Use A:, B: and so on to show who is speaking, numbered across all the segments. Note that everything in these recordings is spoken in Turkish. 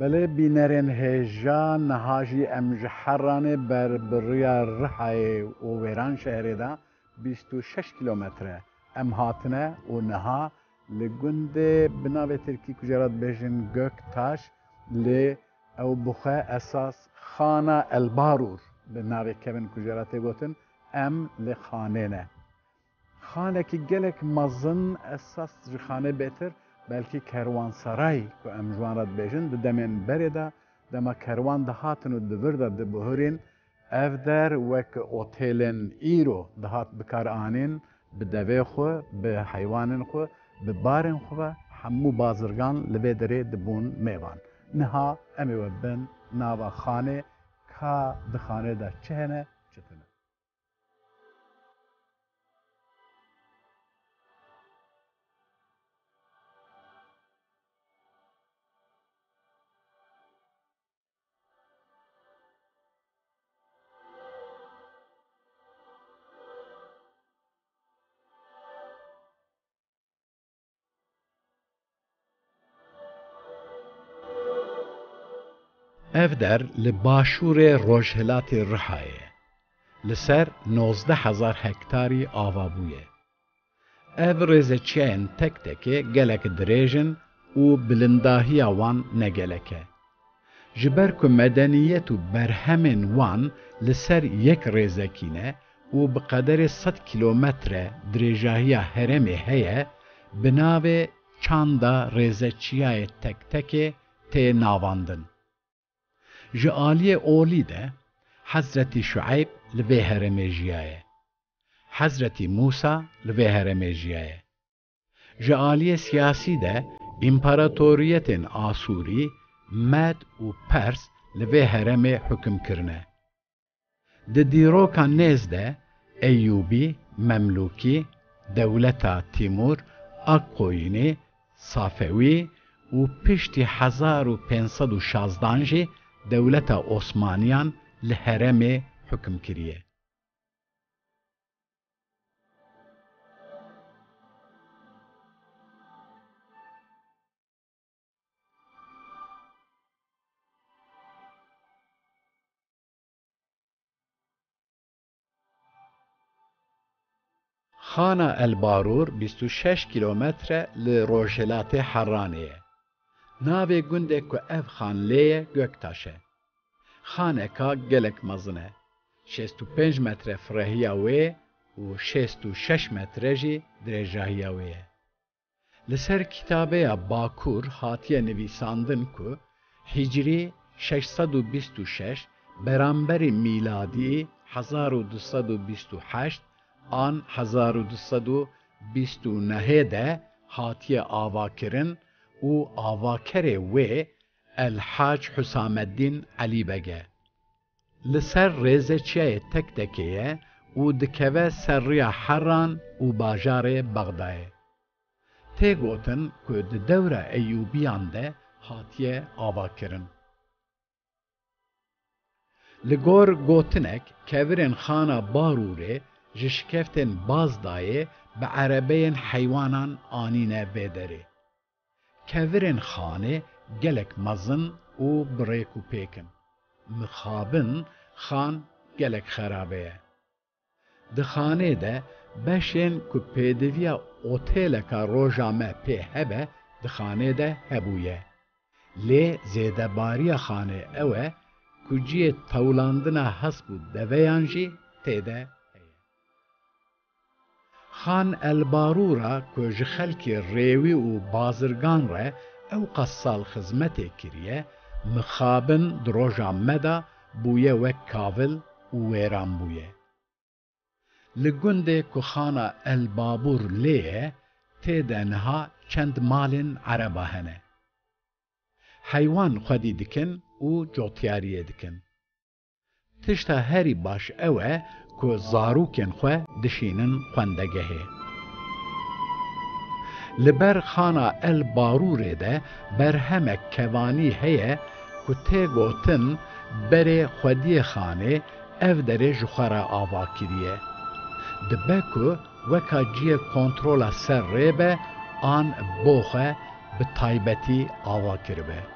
A: بله بینرین هجا نهاجی ام جحرانه بر بریا رحای و ویران شهری دا 26 کیلومتره ام هاتنه و نها لگند بناو ترکی کجرات بجن گک تاش لی او بخه اساس خانه البارور بناو کبن کجرات گوتن ام لخانه نه خانه که گلک مزن اساس خانه بهتر بەلکی کەروانسەرای و ئەمژوانت بێژن دەمێن بەرێدا دەمە کەروان دەهاتن و دەبردا دەبهرێن ئەف دەر وەک ئۆتێلێن ئیرۆ دەهات بکارانێن bi devê xwe bi heywanên xwe bi barên xwe hemû bazirgan li vê derê dibûn mêvan. Niha em ê we bin nava xanê ka dixanê de çi hene ev der li başûrê Rojhilatê Rihayê li ser 19000 hektarî ava bûye. Ev rêzeçiyên tek tekê gelek dirêjin û bilindahiya wan negelek e. Ji ber ku medeniyet û berhemên wan li ser yek rêzekîne û bi qederê sed kîlometre dirêjahiya herêmê heye, bi navê çanda rêzeçiyayê tek tekê tê navandin. Ji aliyê olî de Hezretî Şueyb li vê herêmê jiyaye. Hezretî Musa li vê herêmê jiyaye. Ji aliyê siyasî de împaratoriyetên Asûrî, Med û Pers li vê herêmê hukm kirine. Di dîroka nêz de Eyyûbî, Memlûkî, Dewleta Tîmûr, Akkoyînî, Safewî û piştî hezar دەولەتە ئۆسمانیان لە هەرەمێ حکم کردیە. خانە ئەلبارور 26 کیلومترە لە حەڕانەیە. Navê gundê ku ev xanlêye Göktaş e. Xaneka gelek mezin e. 65 metre firehiya wê û 66 metre jî dirêjahiya wê ye. Li ser kitabeya Bakur hatiye nivîsandin ku Hicrî 626 beramberî mîladî 1228 an 1229 de hatiye avakirin û avakerê wê Elhac Hüsameddin Elî Bege. Li ser rêzeçiyayê tek tekê ye û dikeve ser rêya Heran û bajarê Bexdayê. Tê gotin ku di dewra Eyyûbiyan de hatiye avakirin. Li gor gotinek kevirên xana Barûrê ji şikeftên Bazdayê bi erebeyên heywanan anîne vê derê. Kevirên xanê gelek mezin û birêk û pêkin. Mixabin xan gelek xerabe ye. Di xanê de beşên ku pêdiviya otêleka roja me pê hebe di xanê de hebûye. Lê zêdebariya xanê ew e ku ciyê tewlandina hesp û deveyan jî têde خان البارورا کو ji xelkê rêwî û bazirgan re ew qas sal xizmetê kiriye, mixabin di roja me de bûye wek kavil û wêran bûye. Li gundê ku xana Elbabûr lê ye, têde niha çend malên ereba hene. Heywan xwedî dikin û cotiyariyê dikin. Tişta herî baş ew e ku zarokên xwe dişînin xwendegehê. Li ber xana El Barûrê de berhemek kevanî heye ku tê gotin berê xwediyê xanê ev derê ji xwe re ava kiriye. Dibe ku weka ciyê kontrola ser rêbe an bo xwe bi taybetî ava kiribe.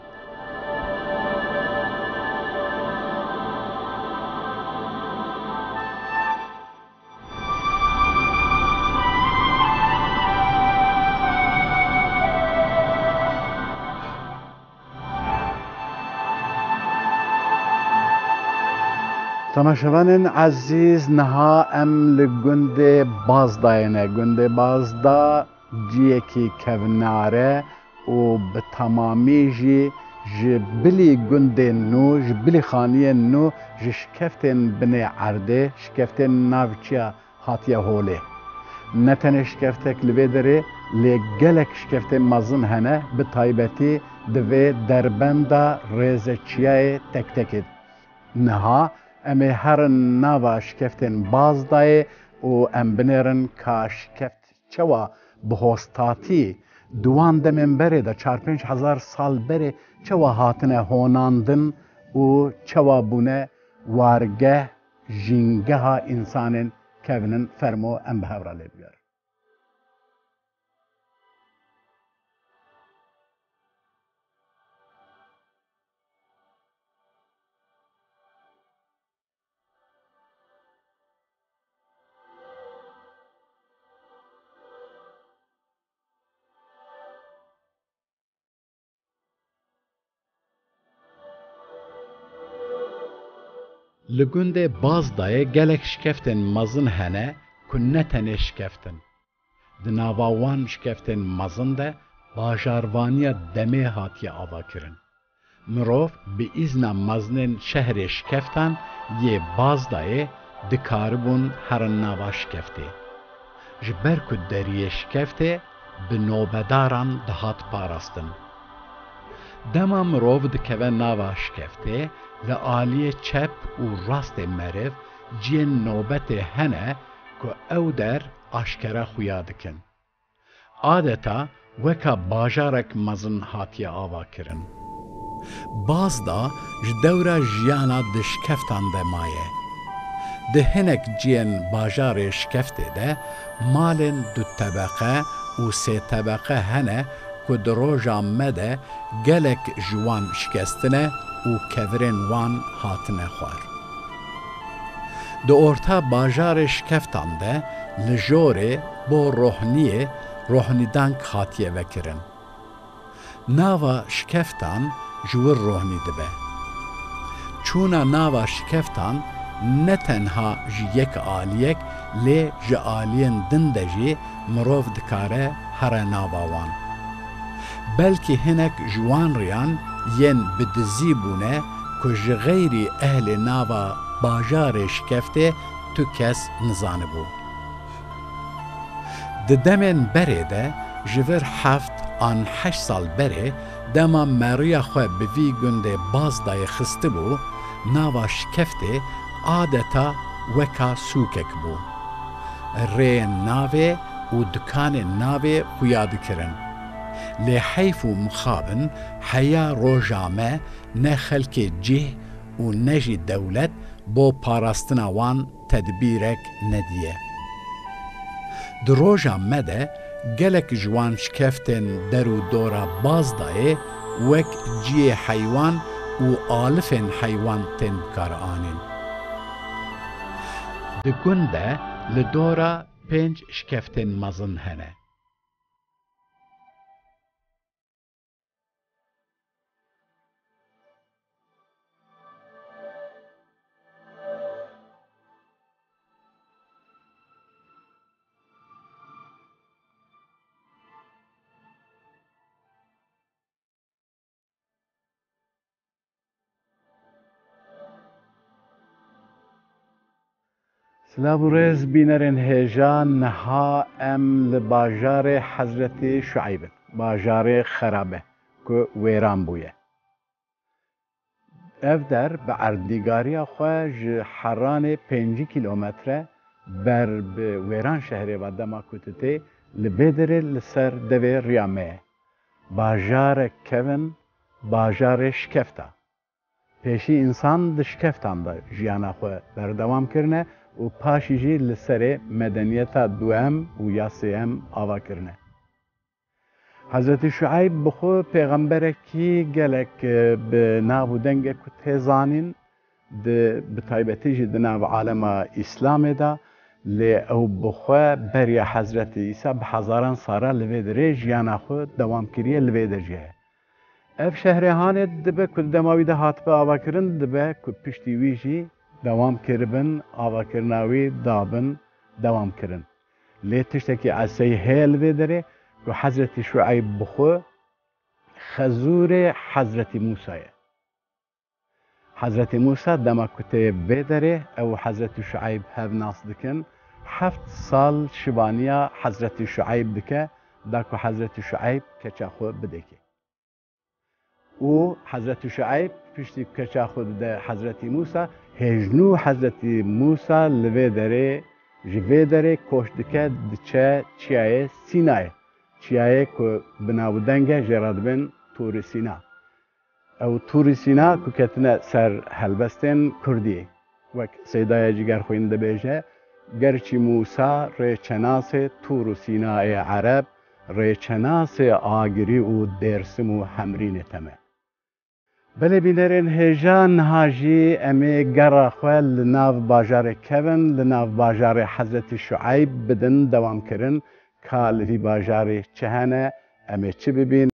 A: تماشاوان عزیز نها ام لگند بازداینه گند بازدا جیه که کوناره او به تمامی جی بلی گند نو جبلی خانی نو جشکفتن بنه عرده شکفتن ناوچیا هاتیه هوله نه شکفتک لوی داره گلک شکفت مزن هنه به تایبتی دوی دربند رزچیه تک تکید. نها Emi herrin nava şkeftên baz daye û em binêrin ka şkeft çewa bi hostatî duwan demên berê de çarpênc hezar sal berê çewa hatine honandin û çewa bûne wargeh jîngeha însanên kevinin fermo em bi. Li gundê Bazdayê gelek şikeftên mezin hene ku ne tenê şikeftin. Di nava wan şikeftên mezin de bajarvaniya demê hatiye avakirin. Mirov bi îzna mezinên şehrê şikeftan yê Bazdayê dikaribûn herin nava şikeftê. Ji ber ku deriyê şikeftê bi nobedaran dihat parastin. Dema mirov dikeve nava şikeftê li aliyê çep û rastê meriv ciyên nobetê hene ku ew der aşkere xuya dikin. Adeta weka bajarek mezin hatiye ava kirin. Baz da ji dewra jiyana di şikeftan de maye. Di hinek ciyên bajarê şikeftê de malên du tebeqe û sê tebeqe hene ku di roja me de gelek ji wan şikestine û kevirên wan hatine xwar. Di orta bajarê şikeftan de li jorê bo rohniyê rohnîdank hatiye vekirin. Nava şikeftan ji wir rohnî dibe. Çûna nava şikeftan ne tenha ji yek aliyek lê ji aliyên din de jî mirov dikare here nava wan. Belkî hinek ji wan riyan yên bi dizî bûne ku ji xeyrî ehlê nava bajarê şikeftê tu kes nizanibû. Di demên berê de ji vir heft an heş sal berê dema meriya xwe bi vî gundê bazdayê xistibû, nava şikeftê adeta weka sûkek bû. Rêyên navê û dikanên navê xuya dikirin. لێ حەیف و مخابن هەیە ڕۆژامە نەخەلکێ جێ و نەژی دەولەت بۆ پاراستناوان تەدبیرێک نەدیە. درۆژە مەدە gelek jiwan şkeftên der û dora bazdayê wek ciyê heywan û alifên heywan tên bikaranên. Di gund de li dora pênc şkeftên mezin hene. سلااوڕێز بینەرێن هێژان نەها ئەم لە باژارێ حەزرەتی شعیبن باژارێ خەرابە ku wêran bûye. Ev der bi erdîgariya xwe ji heranê pêncî kîlometre ber bi wêran şehrê ve dema kutitê li bêdirê li ser devê riya me ye. Bajarek kevin bajarê şikefta. Pêşî însan di şikeftan da jiyana xwe berdewam kirine û paşî jî li serê medeniyeta duhem û ya sêhem avakirine. Hezretî Şuayb bi xwe pêxemberekî gelek bi nav û dengek ku têzanîn bi taybetî jî di nav alema İslamê da lê ew bi xwe beriya Hezretî İsa bi hezaran sara li vê dirê jiyana xwe dewamkiriye li vê de jî heye. Ev şehrehanê dibe ku demawî de hatibe avakirin dibe ku piştî دەوامکردن ئاواکردناوی دابن دەوامکردن لێ تشتێکی ئەسی هەیە لەبێ دەرێ و حەزرەتی شوعی بخۆ خەزورێ حەزرەتی موسایە. حەزرەتی موسا دەما کوتەیە بێدەرێ ئەو حەزرەتی شعیب هەب ناس دکن هەفت ساڵ شبانیا حەزرەتی شعیب بکە داکو حەزرەتی شعیب کەچەخۆ بدەکێ. بدکه و حضرت شعیب پشتی کچا خود ده حضرت موسی هجنو حضرت موسی لوی دره جوی دره کوش دکه دچه چیای سینای. چیای که بناودنگه جراد بن توری سینا. او توری سینا که کتنه سر هلبستن کردی. وک سیدای جگر خوینده بیجه گرچی موسا ریچناس تور سینای عرب ریچناس آگری و درسم و همرین تمه بله بینرین هیجان هاجی امی خوێ لە ناو باژارێ کەون لە ناو باژارێ حضرت شعیب بدن کال کالری باجار چهنه امی چی ببین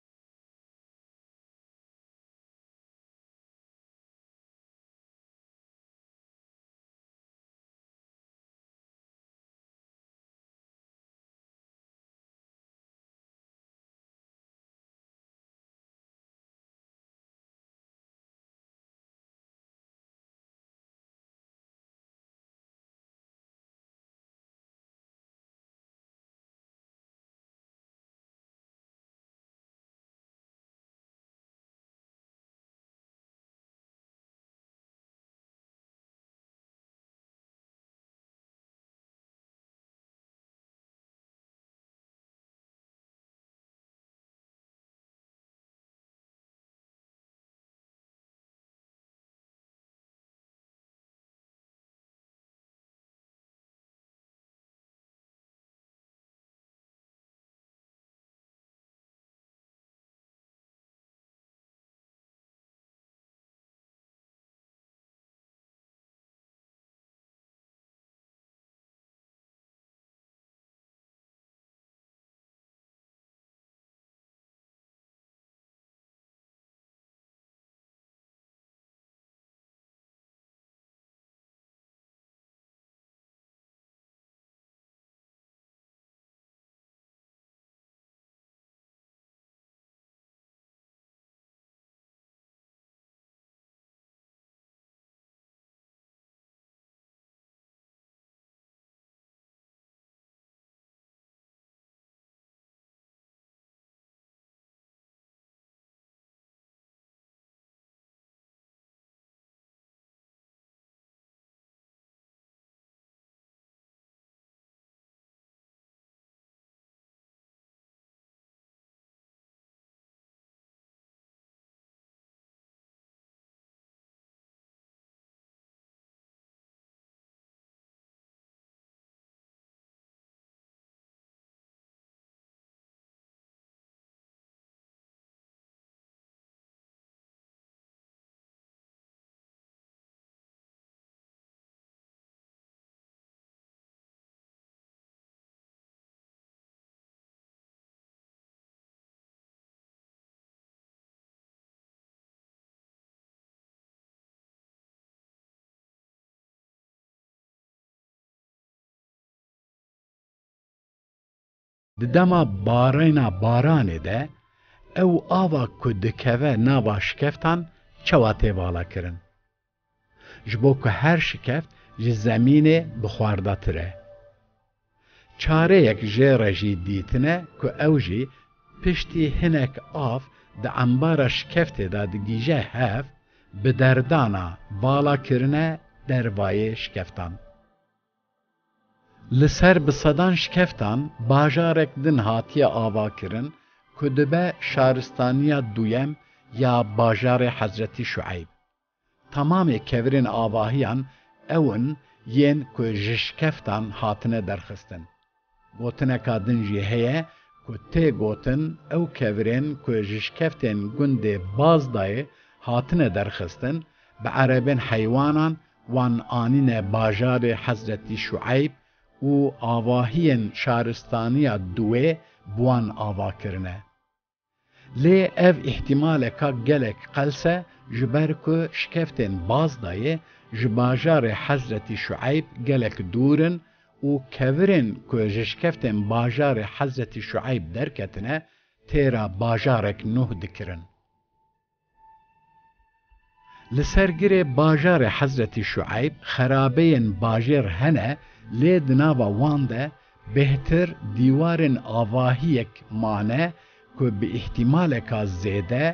A: Di dema barêna baranê de ew ava ku dikeve nava şikeftan çawa têvala kirin. Ji bo ku her şikeft ji zemînê bixwardatir e. Çareyek jê re jî dîtine ku ew jî piştî hinek av di embara şikeftê de digîje hev bi derdana balakirine dervayê şikeftan. Li ser bi sedan şikeftan bajarek din hatiye avakirin ku dibe duyem ya bajarê Hezretî Şueyb. Tamamê kevirên avahiyan ewin yên ku ji hatine derxistin. Gotineka din jî heye ku tê gotin ew kevirên ku ji şikeftên gundê Bazdayê hatine derxistin bi erebên heywanan wan anîne bajarê Hezretî Şueyb û avahiyên şaristaniya duê buwan avakirine. Lê ev ihtimaleka gelek qelse ji ber ku şikeftên baz dayê ji bajarê Hezretî gelek dûrin û kevirên ku ji şikeftên bajarê Hezretî derketine têra bajarek Nuh dikirin. Li ser girê bajarê Hezretî Şueyb xerabeyên bajêr hene lê di nava wan de bêhtir dîwarên avahiyek mane ku bi îhtimaleka zêde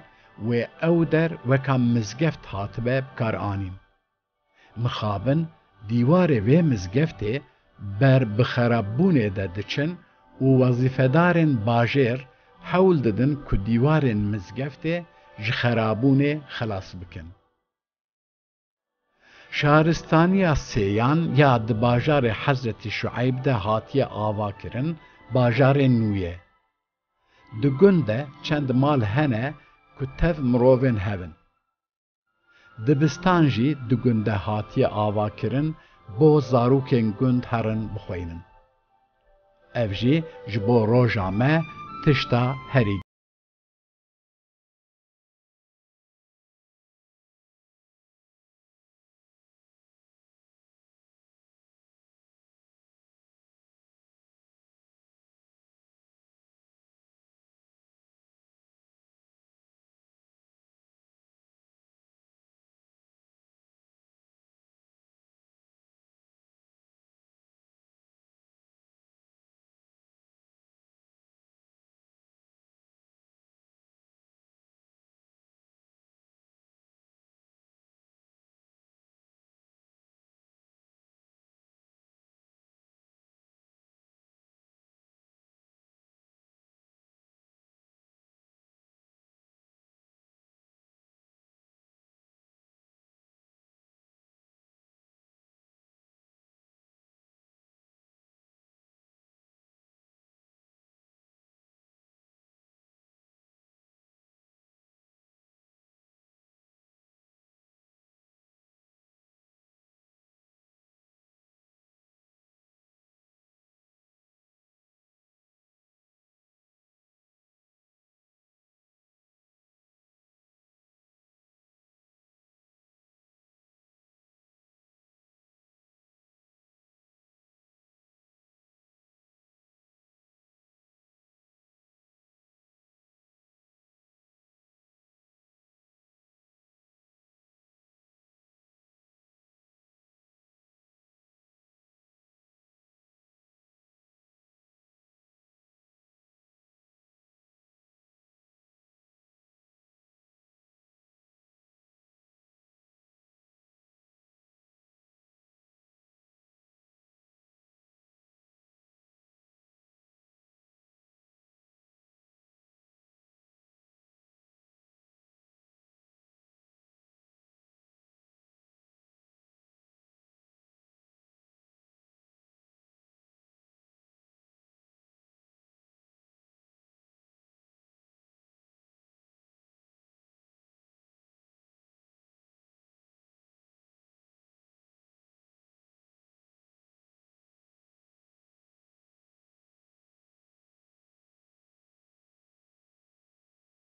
A: wê ew der weka mizgeft hatibe bikaranîn. Mixabin dîwarê vê mizgeftê ber bi xerabbûnê de diçin û wezîfedarên bajêr hewl didin ku dîwarên mizgeftê ji bikin. Şaristaniya sêyan ya di bajarê Hezretî Şueyb de hatiye avakirin bajarê Nûyê. Di gund çend mal hene ku tev mirovên hevin. Dibistan jî di gund hatiye avakirin bo zarokên gund herin bixwînin. Ev jî bo roja me tişta herî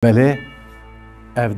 A: Belê ev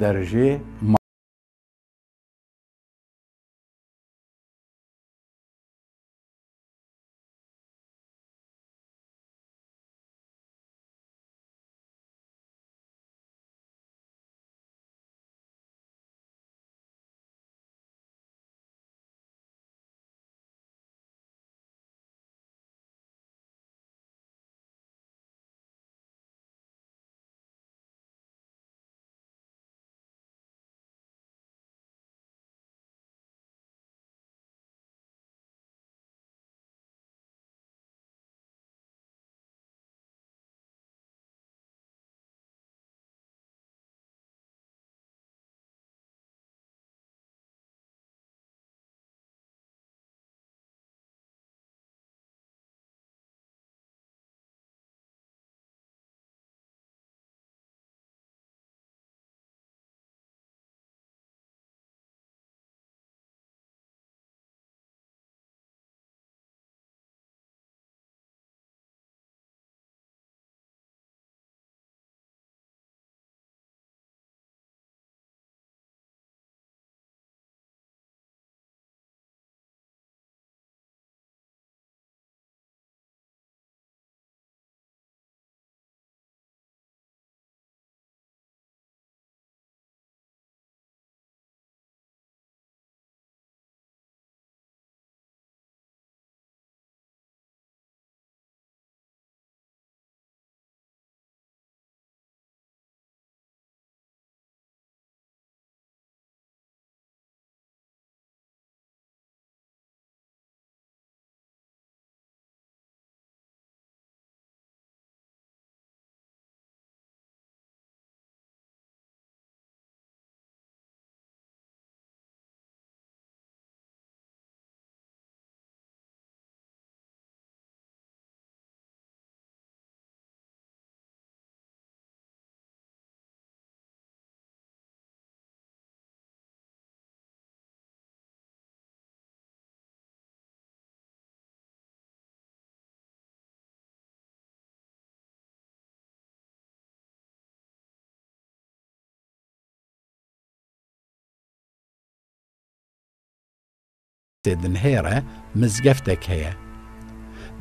A: derjê دنهێرە مزگەفتێک هەیە.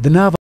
A: دناوە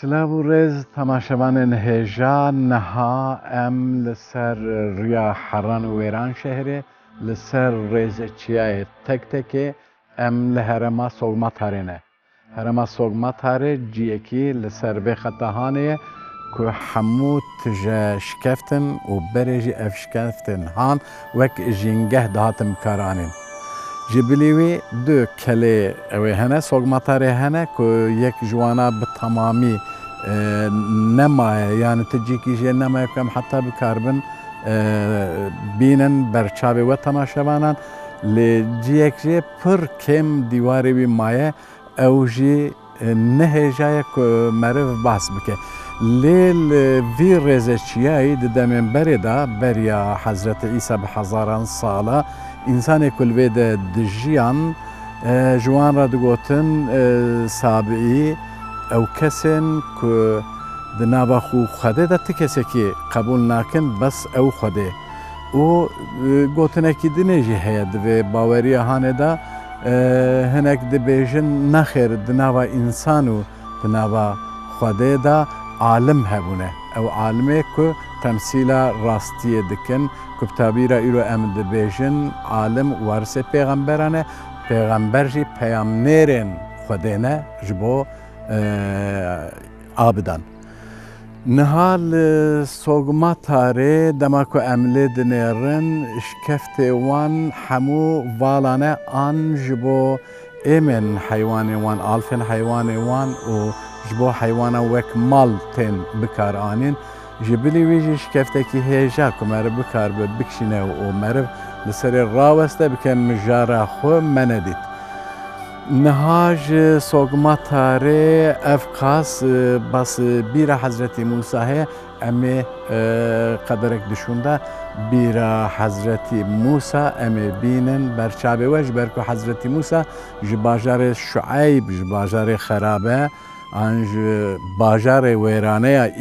A: سلااو و ڕێز تەماشەوانن هێژا نەها ئەم لەسەر ڕیا حەڕان و وێران شەهرێ لەسەر ڕێزە چیایە تەکتێکێ ئەم لە هەرەما سۆگما تارێنە هەرەما سۆگما تارێ جیەکی لەسەر بێ خەتەهانەیە کو هەموو تژە شکەفتن و بەرێژی ئەف شکەفتن هاان وەک ژینگەه کارانین. Ji bilî wê du kelê ew ê hene sogmatarê hene ku yek jiwana bi temamî nemaye yani tu cîkî jê nemaye ku em heta bikarbin bînin berçavê we temaşevanan lê ciyek jê pir kêm dîwarê wî maye ew jî nehêjaye ku meriv bahs bike. Lê li vî rêzeçiyayî di demên berê da beriya Hezreti İsa bi hezaran sala ئینسانێک کولێ دە دژیان ژوان را دگوتن سابعی ئەو کەسێن دناواخ و خەدەدا ت کەسێکی قبول ناکەن بەس ئەو خودێ و گوتنێکی دنێژی هەیە دەوێ باوەریە هاانێدا هەنێک دەبێژن نەخێر دناوا ئینسان و دناوا خودێدا عالم هەبوونە ئەو عالمێ کو تمثيل راستیه دکن كتابي را ايرو ام دي بيجن عالم ورثه پیغمبرانه پیغمبر جي پيامنرين خدينه جبو اه نهال سوگما تاره دمکو املی دنیرن اشکفتی وان حمو والانه آن جبو امن حیوان وان الفن حیوان وان و جبو حیوان وک مال تن بکار آنین. جبلی ویژش کفته که هیجا کمر بکار به بکشینه و مرب لسر راوسته بکن مجارا خو مندید نهاج سوگما تاره افقاس بس بیر حضرت موسی هی امی قدرک دشونده بیر حضرت موسی امی بینن برچابه وش برکو حضرت موسی جباجار شعیب جباجار خرابه انج باجار ویرانه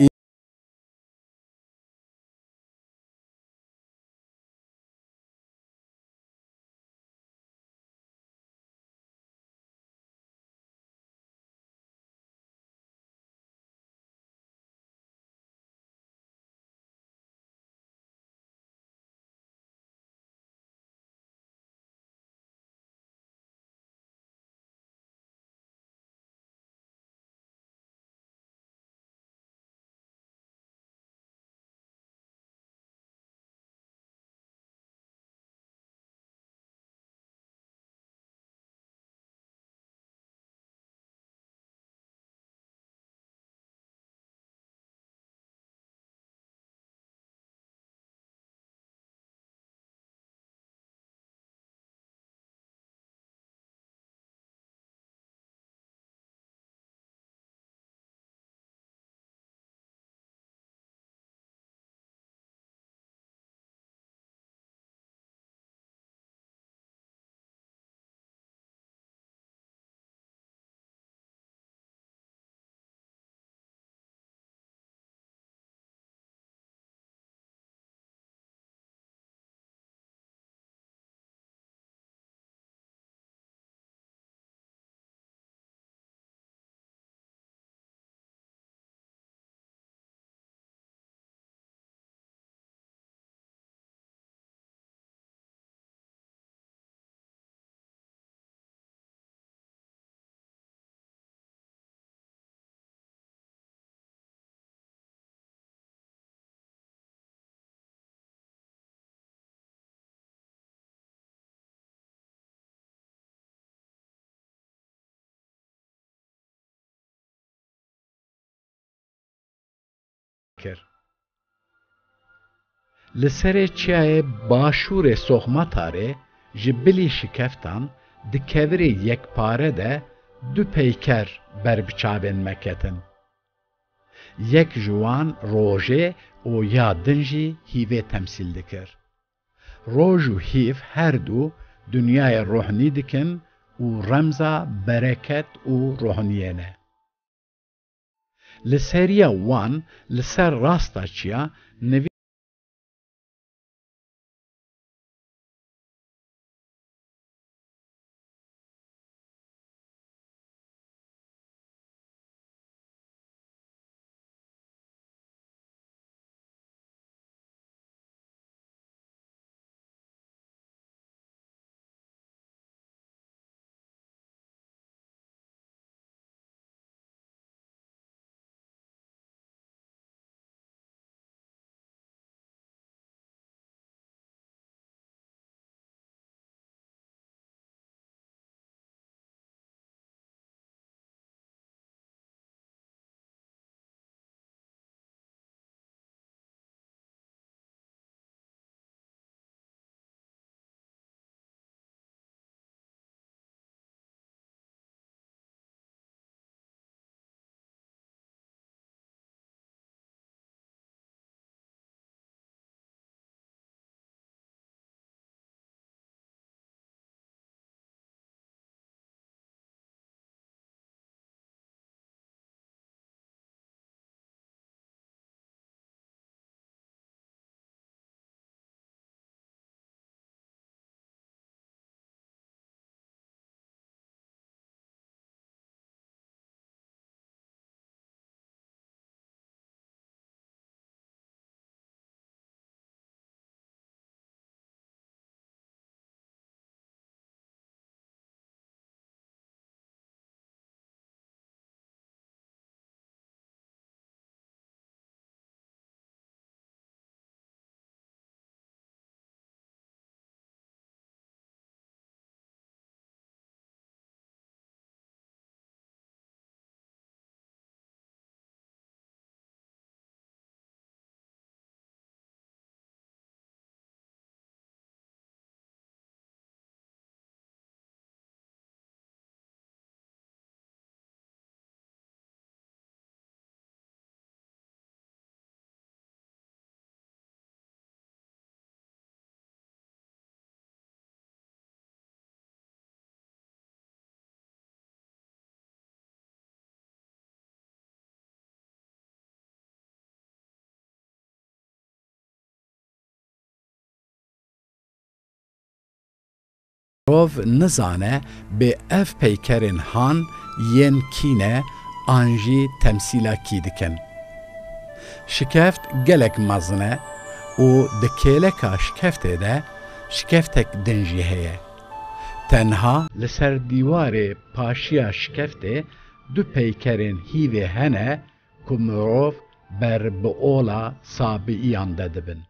A: dikir. Li serê çiyayê başûrê soxmatarê ji bilî şikeftan di kevirê yekpare de du peyker berbiçavên me ketin. Yek ji wan rojê û ya din jî hîvê temsîl dikir. Roj û hîv her du dünyaya rohnî dikin û remza bereket û rohniyê ne. لە سەریە وان لەسەر ڕاستە چیە؟ نەوی Rov nizane bê ev peykerên han yên kîne an jî temsîla kî dikin. Şikeft gelek mezin û di kêleka şikeftê de şikeftek din jî heye. Tenha li ser dîwarê paşiya şikeftê du peykerên hîvê hene ku mirov ber bi ola sabiiyan de dibin.